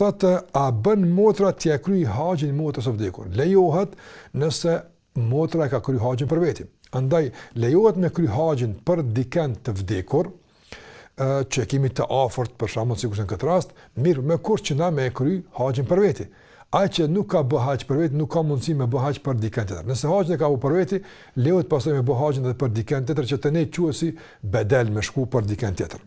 thotë a bën motra t'ia ja kryej haxhin motrës së vdekur. Lejohet nëse motra e ka kryej haxhin për veti. Andaj lejohet me kryej haxhin për dikën të vdekur që kemi të afërt për shembull sikur në këtë rast, mirëpo me kusht që na me e kry haxhin për veti. Ai që nuk ka bë haxh për veti, nuk ka mundësi me bë haxh për dikën tjetër. Nëse haxhin e ka për veti, lejohet pastaj me bë haxhin edhe për dikën tjetër që te ne quhet si bedel me shku për dikën tjetër.